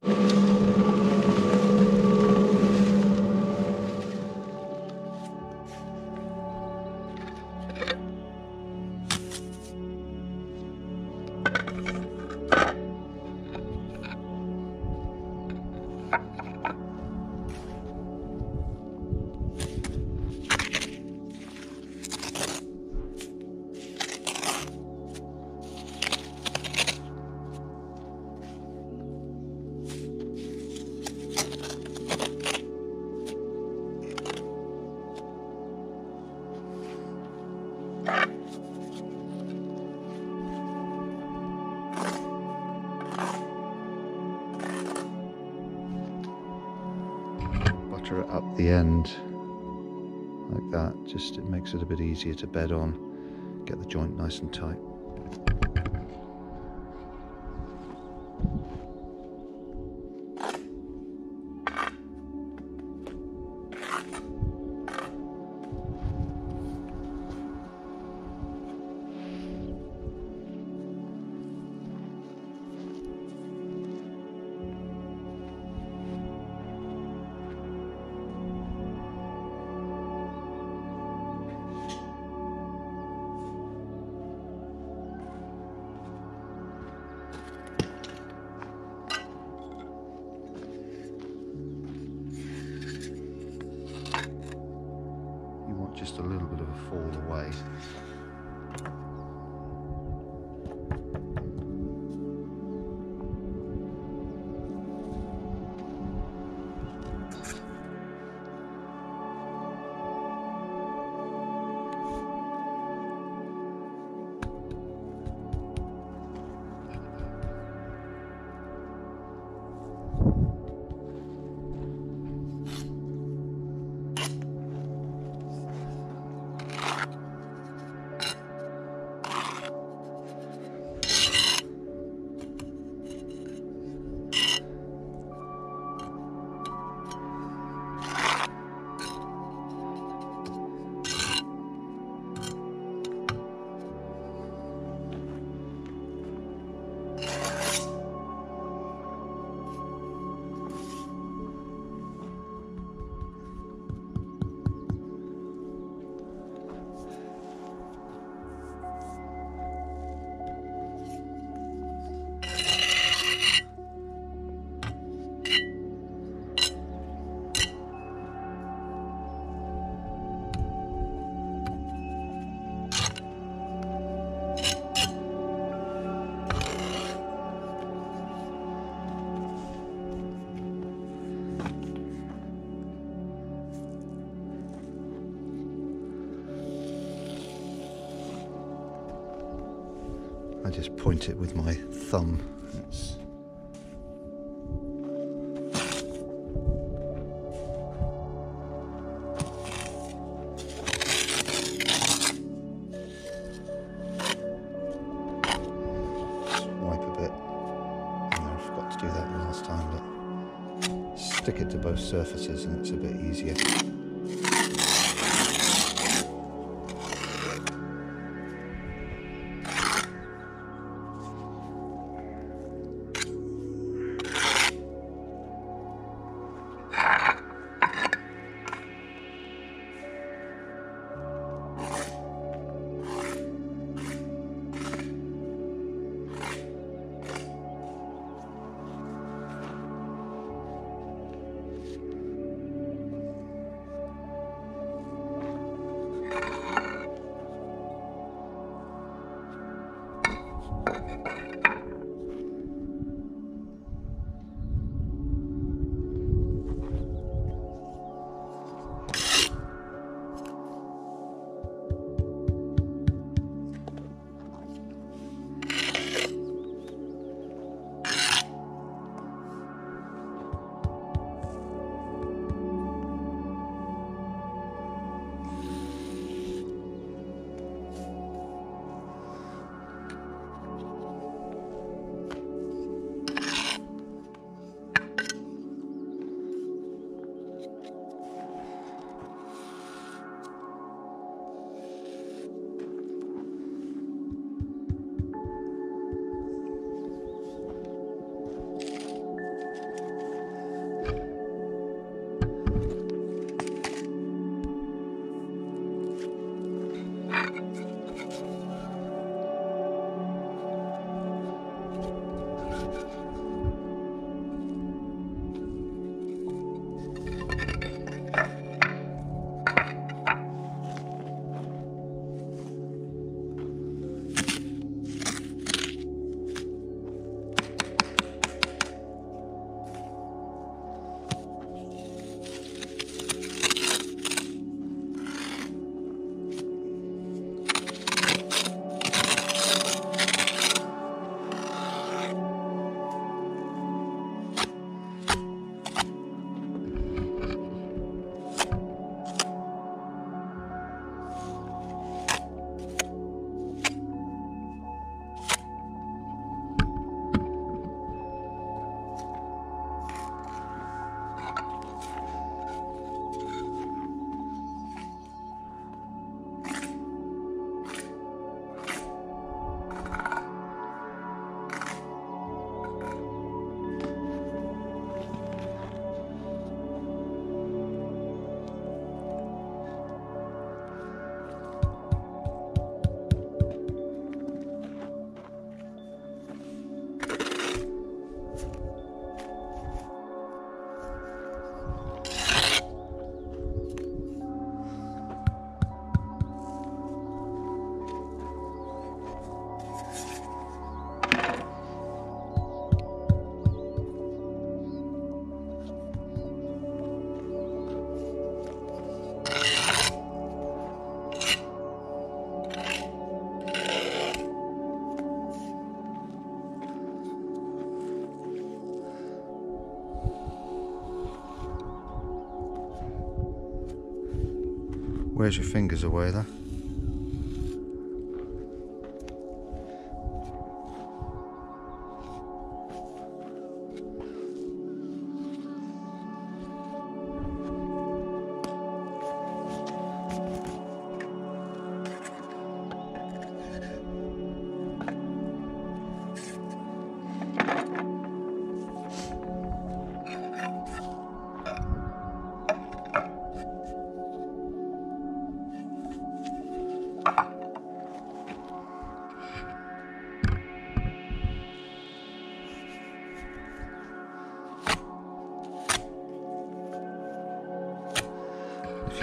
フフフ。The end like that just it makes it a bit easier to bed on get the joint nice and tight I just point it with my thumb. It's wipe a bit. I forgot to do that last time, but stick it to both surfaces and it's a bit easier. Where's your fingers away there?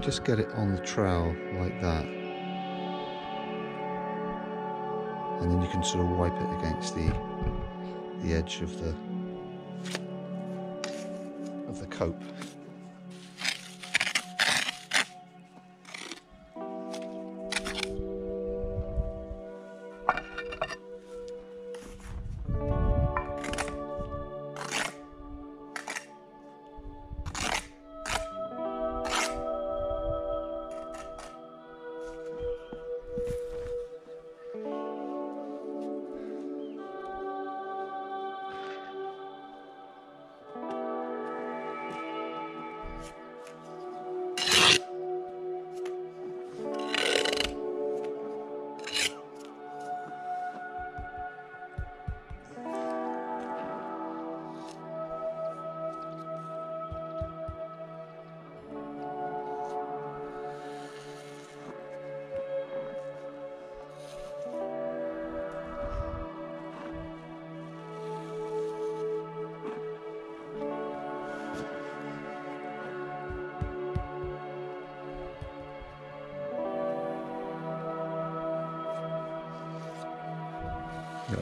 You just get it on the trowel like that, and then you can sort of wipe it against the the edge of the of the cope.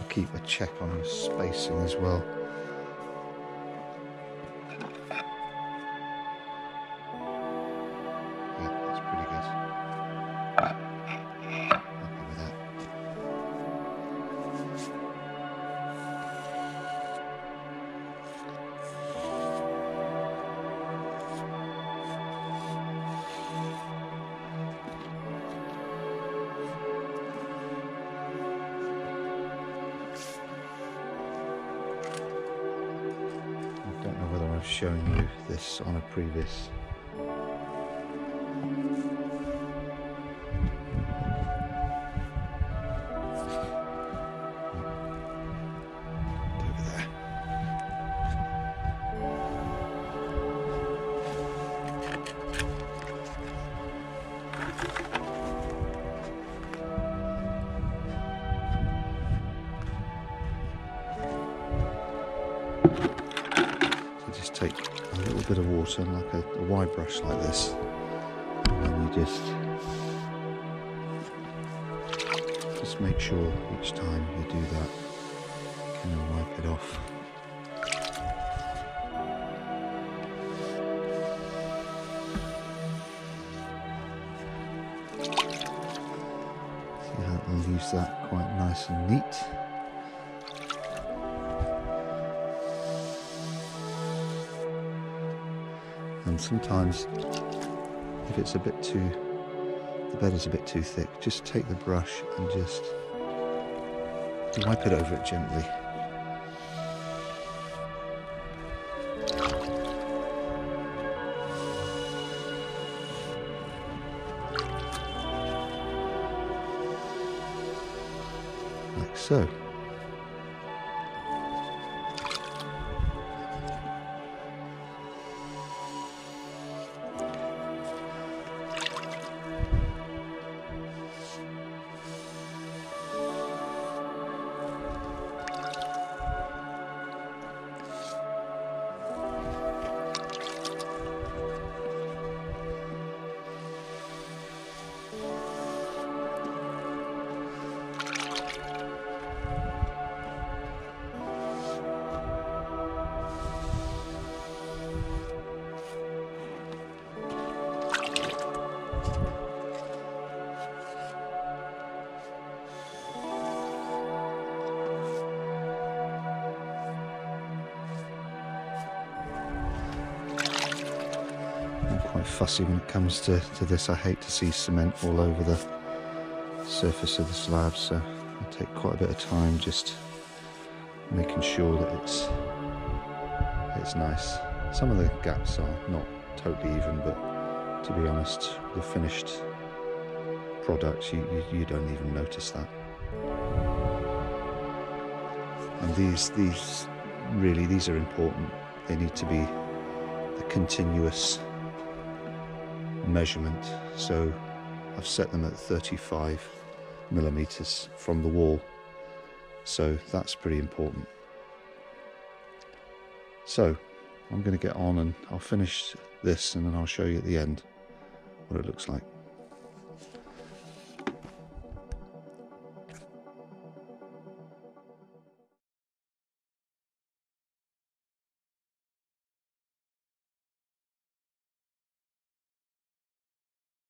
Keep a check on your spacing as well. Yeah, that's pretty good. I've shown you this on a previous take a little bit of water, like a, a wide brush like this, and you just just make sure each time you do that, kind of wipe it off. See how it leaves that quite nice and neat. And sometimes if it's a bit too the bed is a bit too thick just take the brush and just wipe it over it gently. Like so fussy when it comes to, to this. I hate to see cement all over the surface of the slab, so I take quite a bit of time just making sure that it's it's nice. Some of the gaps are not totally even, but to be honest, the finished product, you, you, you don't even notice that. And these, these, really, these are important. They need to be a continuous measurement. So I've set them at 35 millimeters from the wall. So that's pretty important. So I'm going to get on and I'll finish this and then I'll show you at the end what it looks like.